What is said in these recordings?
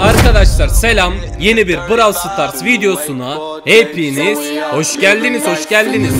Arkadaşlar selam. Yeni bir Brawl Stars videosuna hepiniz hoş geldiniz, hoş geldiniz.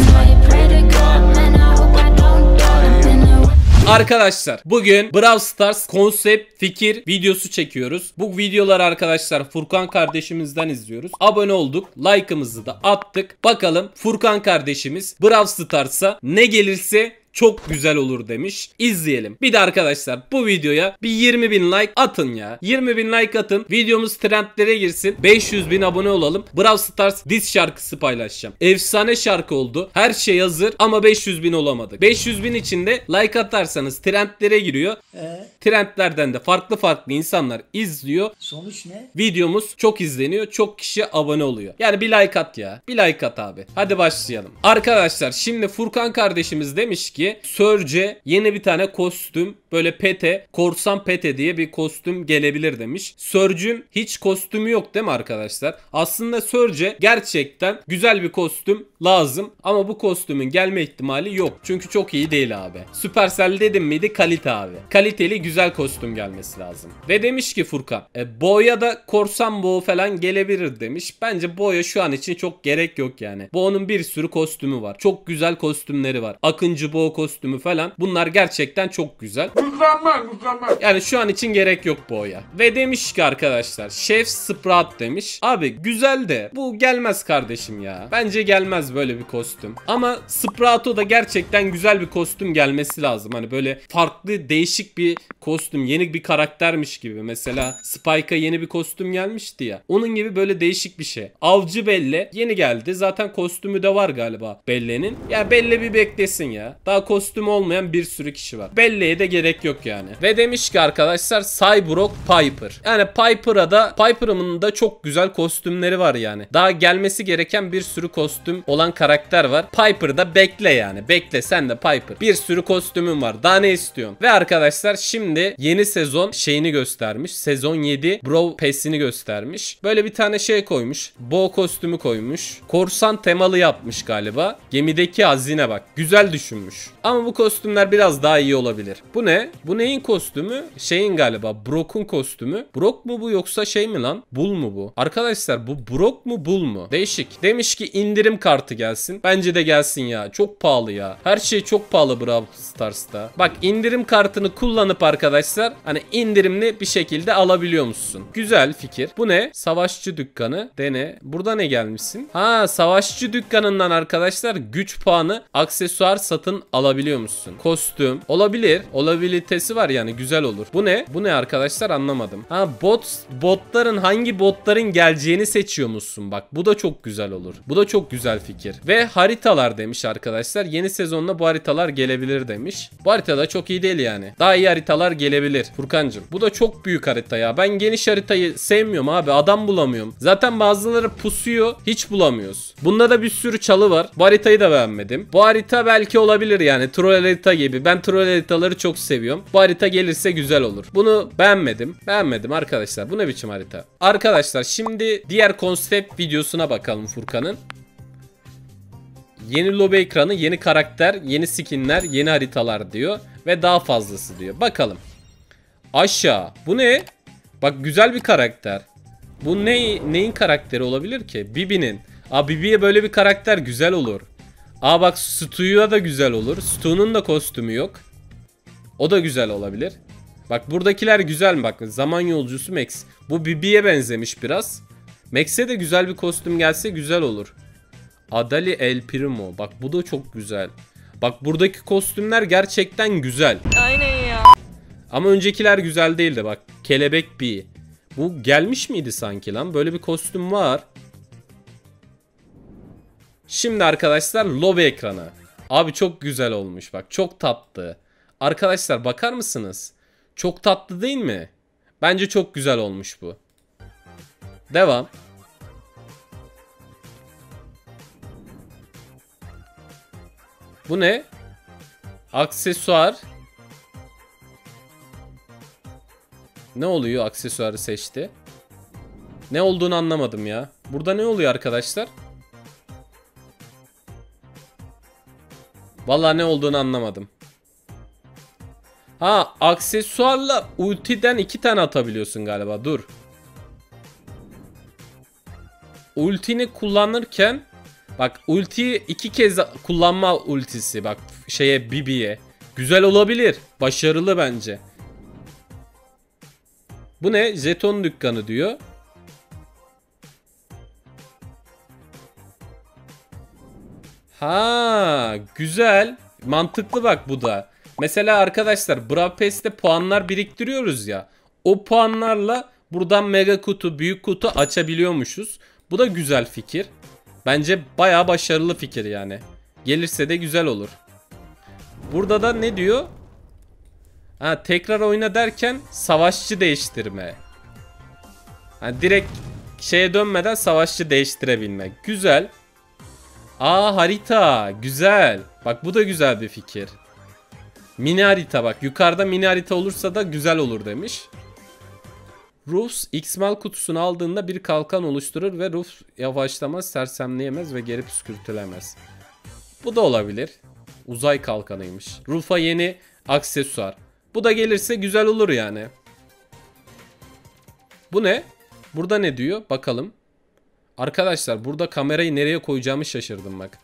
Arkadaşlar bugün Brawl Stars konsept fikir videosu çekiyoruz. Bu videoları arkadaşlar Furkan kardeşimizden izliyoruz. Abone olduk. Like'ımızı da attık. Bakalım Furkan kardeşimiz Brawl Stars'a ne gelirse çok güzel olur demiş. İzleyelim. Bir de arkadaşlar bu videoya bir 20 bin like atın ya. 20 bin like atın. Videomuz trendlere girsin. 500 bin abone olalım. Brawl Stars diz şarkısı paylaşacağım. Efsane şarkı oldu. Her şey hazır ama 500 bin olamadık. 500 bin içinde like atarsanız trendlere giriyor. Ee, Trendlerden de farklı farklı insanlar izliyor. sonuç ne? Videomuz çok izleniyor. Çok kişi abone oluyor. Yani bir like at ya. Bir like at abi. Hadi başlayalım. Arkadaşlar şimdi Furkan kardeşimiz demiş ki Sörce yeni bir tane kostüm böyle pete korsan pete diye bir kostüm gelebilir demiş. Sörcün hiç kostümü yok değil mi arkadaşlar? Aslında Sörce gerçekten güzel bir kostüm lazım ama bu kostümün gelme ihtimali yok. Çünkü çok iyi değil abi. Supercell dedim miydi kalite abi. Kaliteli güzel kostüm gelmesi lazım. Ve demiş ki Furkan e, Bo'ya da korsan Bo falan gelebilir demiş. Bence Bo'ya şu an için çok gerek yok yani. Bo'nun bir sürü kostümü var. Çok güzel kostümleri var. Akıncı Bo kostümü falan. Bunlar gerçekten çok güzel. Yani şu an için gerek yok Bo'ya. Ve demiş ki arkadaşlar Chef Sprout demiş. Abi güzel de bu gelmez kardeşim ya. Bence gelmez böyle bir kostüm. Ama Sprout'a da gerçekten güzel bir kostüm gelmesi lazım. Hani böyle farklı değişik bir kostüm. Yeni bir karaktermiş gibi. Mesela Spike'a yeni bir kostüm gelmişti ya. Onun gibi böyle değişik bir şey. Avcı Belle yeni geldi. Zaten kostümü de var galiba Belle'nin. Ya Belle bir beklesin ya. Daha kostüm olmayan bir sürü kişi var. Belle'ye de gerek yok yani. Ve demiş ki arkadaşlar Cyborg Piper. Yani Piper'a da Piper'ımın da çok güzel kostümleri var yani. Daha gelmesi gereken bir sürü kostüm olan karakter var. Piper'da bekle yani. Bekle sen de Piper. Bir sürü kostümün var. Daha ne istiyorsun? Ve arkadaşlar şimdi yeni sezon şeyini göstermiş. Sezon 7 Bro Pass'ini göstermiş. Böyle bir tane şey koymuş. Bo kostümü koymuş. Korsan temalı yapmış galiba. Gemideki hazine bak. Güzel düşünmüş. Ama bu kostümler biraz daha iyi olabilir. Bu ne? Bu neyin kostümü? Şeyin galiba. Brock'un kostümü. Brock mu bu yoksa şey mi lan? Bull mu bu? Arkadaşlar bu Brock mu Bull mu? Değişik. Demiş ki indirim kartı gelsin. Bence de gelsin ya. Çok pahalı ya. Her şey çok pahalı Brawl Stars'ta. Bak indirim kartını kullanıp arkadaşlar hani indirimli bir şekilde alabiliyor musun? Güzel fikir. Bu ne? Savaşçı dükkanı. Dene. Burada ne gelmişsin? Ha savaşçı dükkanından arkadaşlar güç puanı aksesuar satın alabiliyor musun? Kostüm. Olabilir. Olabilitesi var yani güzel olur. Bu ne? Bu ne arkadaşlar anlamadım. Ha bot botların hangi botların geleceğini seçiyor musun? Bak bu da çok güzel olur. Bu da çok güzel fikir. Ve haritalar demiş arkadaşlar. Yeni sezonda bu haritalar gelebilir demiş. Bu harita da çok iyi değil yani. Daha iyi haritalar gelebilir. Furkancığım bu da çok büyük harita ya. Ben geniş haritayı sevmiyorum abi. Adam bulamıyorum. Zaten bazıları pusuyor. Hiç bulamıyoruz. Bunda da bir sürü çalı var. Bu haritayı da beğenmedim. Bu harita belki olabilir yani. Troll harita gibi. Ben troll haritaları çok seviyorum. Bu harita gelirse güzel olur. Bunu beğenmedim. Beğenmedim arkadaşlar. Bu ne biçim harita? Arkadaşlar şimdi diğer konsept videosuna bakalım Furkan'ın. Yeni lobi ekranı, yeni karakter, yeni skinler, yeni haritalar diyor. Ve daha fazlası diyor. Bakalım. Aşağı. Bu ne? Bak güzel bir karakter. Bu ne neyin karakteri olabilir ki? Bibi'nin. Aa Bibi'ye böyle bir karakter güzel olur. Aa bak Stu'ya da güzel olur. Stu'nun da kostümü yok. O da güzel olabilir. Bak buradakiler güzel mi? Bak zaman yolcusu Max. Bu Bibi'ye benzemiş biraz. Max'e de güzel bir kostüm gelse güzel olur. Adali El Primo. Bak bu da çok güzel. Bak buradaki kostümler gerçekten güzel. Aynen ya. Ama öncekiler güzel değildi bak. Kelebek bir. Bu gelmiş miydi sanki lan? Böyle bir kostüm var. Şimdi arkadaşlar lobi ekranı. Abi çok güzel olmuş bak. Çok tatlı. Arkadaşlar bakar mısınız? Çok tatlı değil mi? Bence çok güzel olmuş bu. Devam. Bu ne? Aksesuar. Ne oluyor aksesuarı seçti? Ne olduğunu anlamadım ya. Burada ne oluyor arkadaşlar? Vallahi ne olduğunu anlamadım. Ha aksesuarla ultiden iki tane atabiliyorsun galiba. Dur. ultini kullanırken bak ultiyi iki kez kullanma ultisi bak şeye Bibi'ye. Güzel olabilir. Başarılı bence. Bu ne? Jeton dükkanı diyor. Ha, güzel. Mantıklı bak bu da. Mesela arkadaşlar Brawl Pass'te puanlar biriktiriyoruz ya. O puanlarla buradan mega kutu, büyük kutu açabiliyormuşuz. Bu da güzel fikir. Bence bayağı başarılı fikir yani. Gelirse de güzel olur. Burada da ne diyor? Ha, tekrar oyna derken savaşçı değiştirme. Ha, direkt şeye dönmeden savaşçı değiştirebilmek. Güzel. Aa harita. Güzel. Bak bu da güzel bir fikir. Mini harita bak. Yukarıda mini harita olursa da güzel olur demiş. Rus X-Mal kutusunu aldığında bir kalkan oluşturur ve Rus yavaşlamaz, sersemleyemez ve geri püskürtülemez. Bu da olabilir. Uzay kalkanıymış. Rufa yeni aksesuar. Bu da gelirse güzel olur yani. Bu ne? Burada ne diyor? Bakalım. Arkadaşlar burada kamerayı nereye koyacağımı şaşırdım bak.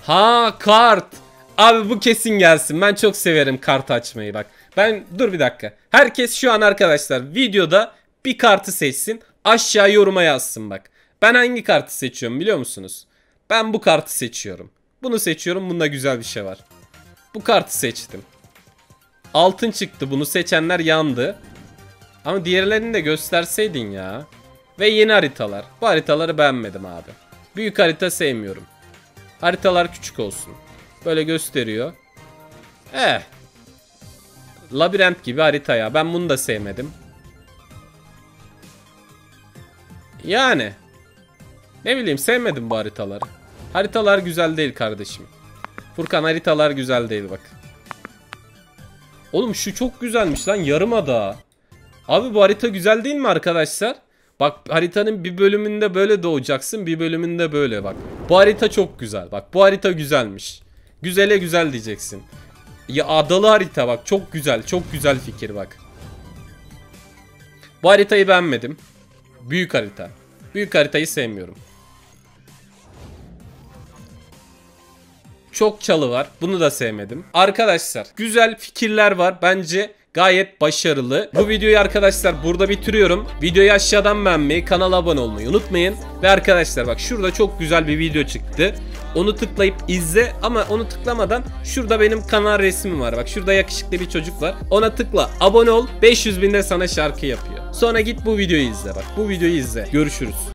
Ha kart. Abi bu kesin gelsin. Ben çok severim kart açmayı bak. Ben dur bir dakika. Herkes şu an arkadaşlar videoda bir kartı seçsin. Aşağı yoruma yazsın bak. Ben hangi kartı seçiyorum biliyor musunuz? Ben bu kartı seçiyorum. Bunu seçiyorum. Bunda güzel bir şey var. Bu kartı seçtim. Altın çıktı. Bunu seçenler yandı. Ama diğerlerini de gösterseydin ya. Ve yeni haritalar. Bu haritaları beğenmedim abi. Büyük harita sevmiyorum. Haritalar küçük olsun. Böyle gösteriyor. Eh. Labirent gibi harita ya. Ben bunu da sevmedim. Yani. Ne bileyim sevmedim bu haritaları. Haritalar güzel değil kardeşim. Furkan haritalar güzel değil bak. Oğlum şu çok güzelmiş lan yarımada. Abi bu harita güzel değil mi arkadaşlar? Bak haritanın bir bölümünde böyle doğacaksın bir bölümünde böyle bak. Bu harita çok güzel bak bu harita güzelmiş. Güzele güzel diyeceksin. Ya adalı harita bak çok güzel çok güzel fikir bak. Bu haritayı beğenmedim. Büyük harita. Büyük haritayı sevmiyorum. Çok çalı var. Bunu da sevmedim. Arkadaşlar güzel fikirler var. Bence gayet başarılı. Bu videoyu arkadaşlar burada bitiriyorum. Videoyu aşağıdan beğenmeyi, kanala abone olmayı unutmayın. Ve arkadaşlar bak şurada çok güzel bir video çıktı. Onu tıklayıp izle ama onu tıklamadan şurada benim kanal resmim var. Bak şurada yakışıklı bir çocuk var. Ona tıkla abone ol 500 binde sana şarkı yapıyor. Sonra git bu videoyu izle bak bu videoyu izle. Görüşürüz.